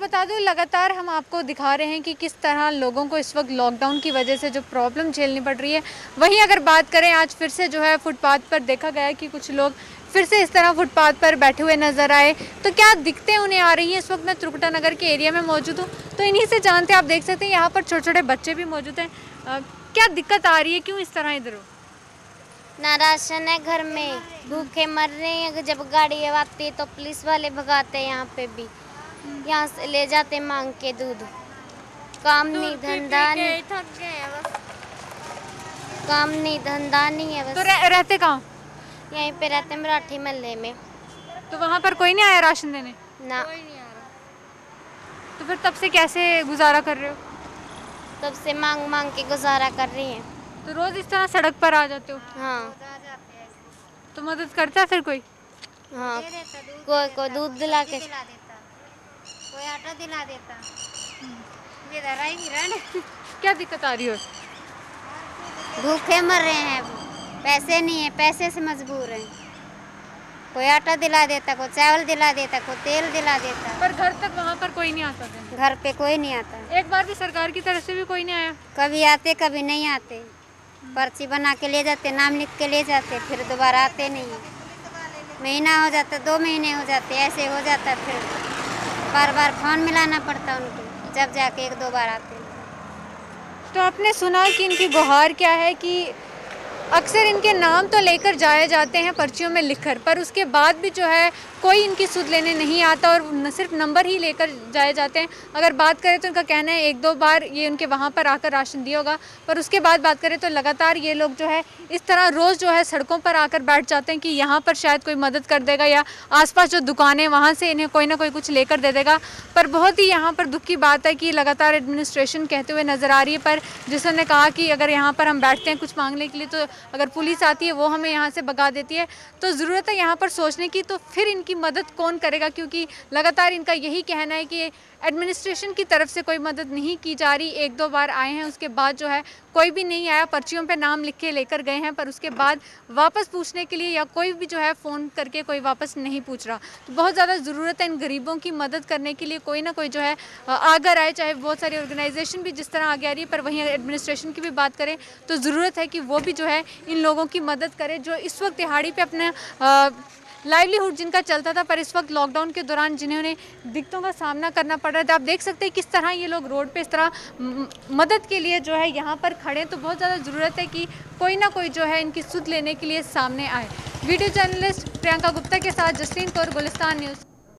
बता दूँ, लगातार हम आपको दिखा रहे हैं कि किस तरह लोगों को इस वक्त लॉकडाउन की वजह से जो प्रॉब्लम झेलनी पड़ रही है, वहीं अगर बात करें, आज फिर से जो है फुटपाथ पर देखा गया कि कुछ लोग फिर से इस तरह फुटपाथ पर बैठे हुए नज़र आए। तो क्या दिक्कतें उन्हें आ रही हैं? इस वक्त मैं त्रिकुटा नगर के एरिया में मौजूद हूँ। तो इन्हीं से जानते आप देख सकते हैं, यहाँ पर छोटे छोटे बच्चे भी मौजूद हैं। क्या दिक्कत आ रही है? क्यों इस तरह इधर हो? ना राशन है घर में। भूखे मर रहे हैं। जब गाड़ी आती है तो पुलिस वाले भगाते हैं यहाँ पे भी। यहाँ से ले जाते मांग के दूध। काम नहीं धंधा नहीं। काम नहीं धंधा नहीं है बस। तो रह, रहते कहाँ? यहीं पे रहते मराठी महल्ले में। तो वहाँ पर कोई नहीं आया राशन देने? ना। तो फिर तब से कैसे गुजारा कर रहे हो? तब से मांग मांग के गुजारा कर रही हैं। तो रोज इस तरह सड़क पर आ जाते हो? हाँ। तो मदद करता है फिर कोई? हाँ। कोई को। दूध दिला के कोई आटा दिला देता। ये धरा ही हिरण। क्या दिक्कत आ रही हो? भूखे मर रहे हैं पैसे नहीं है पैसे से मजबूर हैं। कोई आटा दिला देता कोई चावल दिला देता कोई तेल दिला देता। पर घर तक वहाँ पर कोई नहीं आता था घर पे कोई नहीं आता। एक बार भी सरकार की तरफ़ से भी कोई नहीं आया? कभी आते कभी नहीं आते। पर्ची बना के ले जाते नाम लिख के ले जाते फिर दोबारा आते नहीं। महीना हो जाता दो महीने हो जाते ऐसे हो जाता फिर बार बार फ़ोन मिलाना पड़ता उनको, जब जाके एक दो बार आते तो आपने सुना कि इनकी गुहार क्या है कि अक्सर इनके नाम तो लेकर जाए जाते हैं पर्चियों में लिखकर, पर उसके बाद भी जो है, कोई इनकी सुध लेने नहीं आता और न सिर्फ़ नंबर ही लेकर जाए जाते हैं। अगर बात करें तो इनका कहना है, एक दो बार ये उनके वहाँ पर आकर राशन दिया होगा, पर उसके बाद बात करें तो लगातार ये लोग जो है, इस तरह रोज़ जो है सड़कों पर आकर बैठ जाते हैं कि यहाँ पर शायद कोई मदद कर देगा या आसपास जो दुकानें वहाँ से इन्हें कोई ना कोई कुछ लेकर दे देगा। पर बहुत ही यहाँ पर दुख की बात है कि लगातार एडमिनिस्ट्रेशन कहते हुए नज़र आ रही है, पर जिसने कहा कि अगर यहाँ पर हम बैठते हैं कुछ मांगने के लिए तो अगर पुलिस आती है, वो हमें यहाँ से भगा देती है। तो ज़रूरत है यहाँ पर सोचने की तो फिर इनकी मदद कौन करेगा? क्योंकि लगातार इनका यही कहना है कि एडमिनिस्ट्रेशन की तरफ़ से कोई मदद नहीं की जा रही। एक दो बार आए हैं, उसके बाद जो है, कोई भी नहीं आया। पर्चियों पे नाम लिख के लेकर गए हैं, पर उसके बाद वापस पूछने के लिए या कोई भी जो है, फ़ोन करके कोई वापस नहीं पूछ रहा। तो बहुत ज़्यादा ज़रूरत है इन गरीबों की मदद करने के लिए। कोई ना कोई जो है आगर आए चाहे बहुत सारी ऑर्गेनाइजेशन भी जिस तरह आगे आ रही है, पर वहीं एडमिनिस्ट्रेशन की भी बात करें तो ज़रूरत है कि वो भी जो है इन लोगों की मदद करे जो इस वक्त दिहाड़ी पे अपने लाइवलीहुड जिनका चलता था, पर इस वक्त लॉकडाउन के दौरान जिन्होंने दिक्कतों का सामना करना पड़ रहा था। आप देख सकते हैं किस तरह ये लोग रोड पे इस तरह मदद के लिए जो है यहाँ पर खड़े तो बहुत ज़्यादा ज़रूरत है कि कोई ना कोई जो है इनकी सुध लेने के लिए सामने आए। वीडियो जर्नलिस्ट प्रियंका गुप्ता के साथ जसलीन कौर, गुलिस्तान न्यूज़।